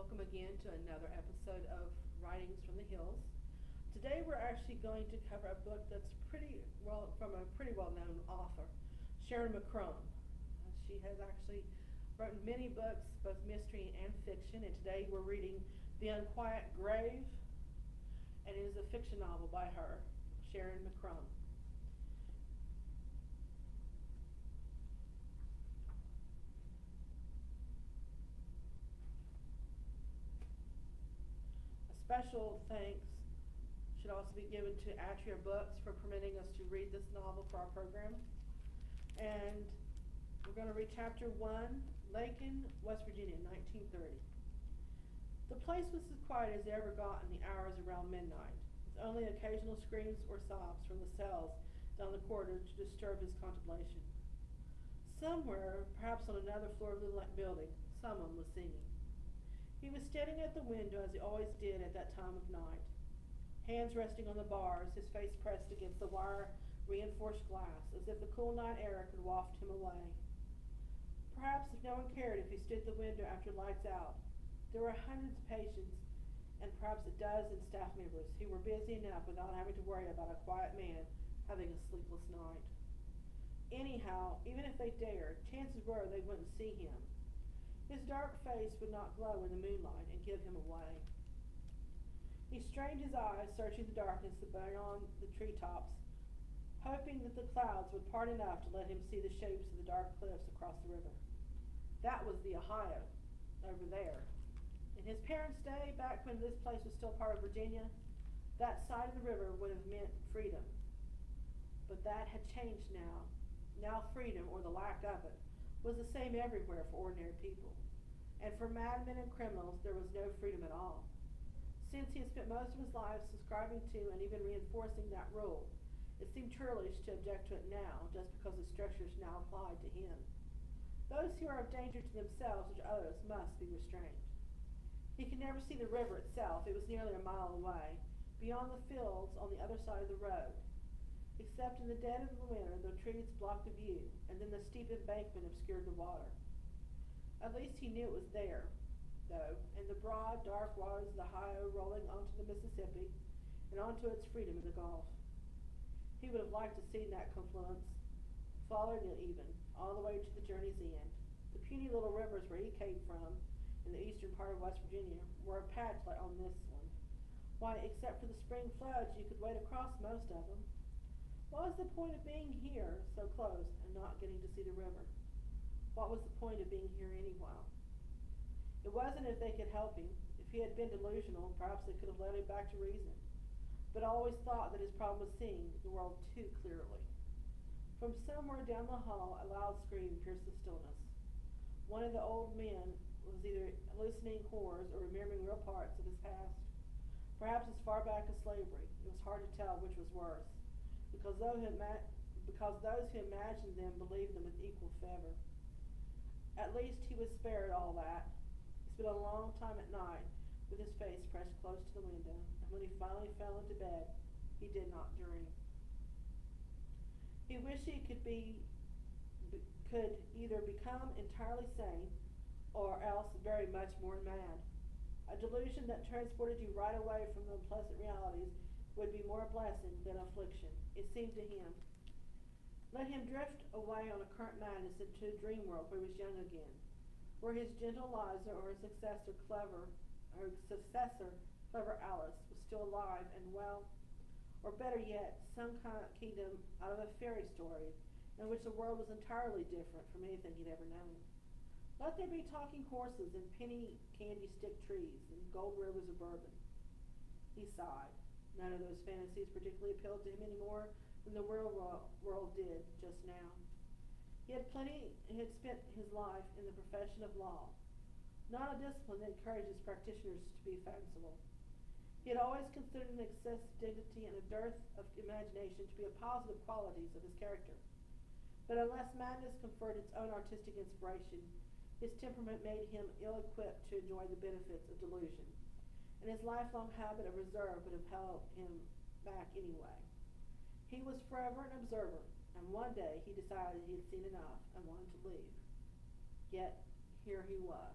welcome again to another episode of Writings from the Hills. Today we're actually going to cover a book that's pretty well from a pretty well-known author, Sharyn McCrumb. Uh, She has actually written many books, both mystery and fiction, and today we're reading The Unquiet Grave, and it is a fiction novel by her, Sharyn McCrumb. Special thanks should also be given to Atria Books for permitting us to read this novel for our program. And we're gonna read chapter one, Lakin, West Virginia, nineteen thirty. The place was as quiet as ever got in the hours around midnight, with only occasional screams or sobs from the cells down the corridor to disturb his contemplation. Somewhere, perhaps on another floor of the building, someone was singing. He was standing at the window as he always did at that time of night, hands resting on the bars, his face pressed against the wire reinforced glass, as if the cool night air could waft him away. Perhaps if no one cared if he stood at the window after lights out, there were hundreds of patients and perhaps a dozen staff members who were busy enough without having to worry about a quiet man having a sleepless night. Anyhow, even if they dared, chances were they wouldn't see him. His dark face would not glow in the moonlight and give him away. He strained his eyes, searching the darkness beyond the treetops, hoping that the clouds would part enough to let him see the shapes of the dark cliffs across the river. That was the Ohio, over there. In his parents' day, back when this place was still part of Virginia, that side of the river would have meant freedom. But that had changed now. Now freedom, or the lack of it, was the same everywhere for ordinary people. And for madmen and criminals, there was no freedom at all. Since he had spent most of his life subscribing to and even reinforcing that rule, it seemed churlish to object to it now, just because the structures now applied to him. Those who are of danger to themselves or to others must be restrained. He could never see the river itself, it was nearly a mile away, beyond the fields on the other side of the road. Except in the dead of the winter, the trees blocked the view, and then the steep embankment obscured the water. At least he knew it was there, though, and the broad, dark waters of the Ohio rolling onto the Mississippi and onto its freedom in the Gulf. He would have liked to see that confluence, following it even, all the way to the journey's end. The puny little rivers where he came from, in the eastern part of West Virginia, were a patch like on this one. Why, except for the spring floods, you could wade across most of them. What was the point of being here so close and not getting to see the river? What was the point of being here anyhow? It wasn't if they could help him. If he had been delusional, perhaps they could have led him back to reason. But I always thought that his problem was seeing the world too clearly. From somewhere down the hall, a loud scream pierced the stillness. One of the old men was either hallucinating horrors or remembering real parts of his past. Perhaps as far back as slavery, it was hard to tell which was worse, because those who, ima- because those who imagined them believed them with equal fervor. At least he was spared all that. He spent a long time at night with his face pressed close to the window, and when he finally fell into bed, he did not dream. He wished he could be, could either become entirely sane, or else very much more mad. A delusion that transported you right away from the unpleasant realities would be more a blessing than affliction, it seemed to him. Let him drift away on a current madness into a dream world where he was young again, where his gentle Liza or his successor clever or successor clever Alice was still alive and well, or better yet, some kind of kingdom out of a fairy story in which the world was entirely different from anything he'd ever known. Let there be talking horses and penny candy stick trees and gold rivers of bourbon. He sighed. None of those fantasies particularly appealed to him any more than the real world, world did just now. He had plenty, he had spent his life in the profession of law, not a discipline that encourages practitioners to be fanciful. He had always considered an excess of dignity and a dearth of imagination to be a positive qualities of his character. But unless madness conferred its own artistic inspiration, his temperament made him ill equipped to enjoy the benefits of delusion, and his lifelong habit of reserve would have held him back anyway. He was forever an observer, and one day he decided he had seen enough and wanted to leave. Yet here he was.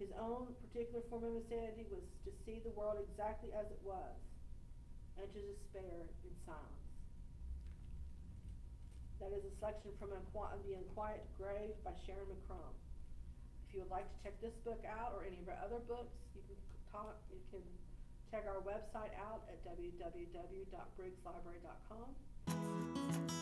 His own particular form of insanity was to see the world exactly as it was and to despair in silence. That is a selection from The Unquiet Grave by Sharyn McCrumb. If you would like to check this book out or any of our other books, you can talk, you can check our website out at www.briggslibrary.com.